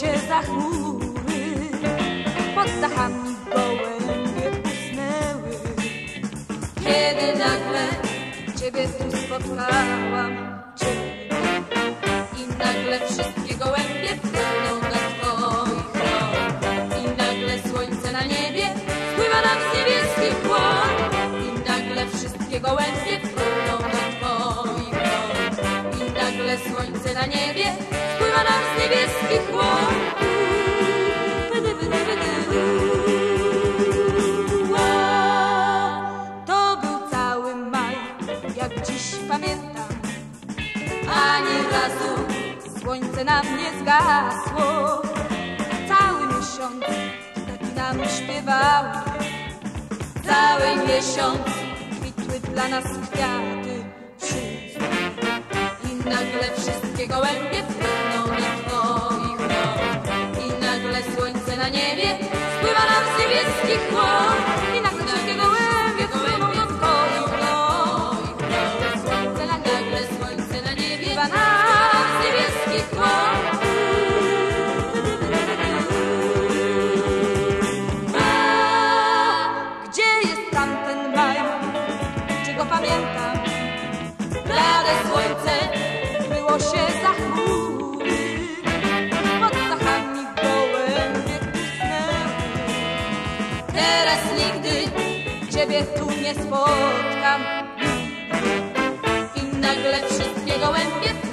się za chmury, pod dachami gołębie usnęły. Kiedy nagle Ciebie tu spotkałam, Ciebie, i nagle wszystkie gołębie płyną do Twoich. I nagle słońce na niebie spływa nam z niebieskich łąk. I nagle wszystkie gołębie płyną do Twoich. I nagle słońce na niebie Ani razu słońce nam nie zgasło. Cały miesiąc taki nam śpiewały. Cały miesiąc kwitły dla nas kwiaty. I nagle wszystkie gołębie płyną do Twoich rąk. I nagle słońce na niebie spływa nam z niebieskich łąk. pamiętam Blade słońce było się za chmury. Pod zachami gołębie Teraz nigdy ciebie tu nie spotkam. I nagle wszystkie gołębie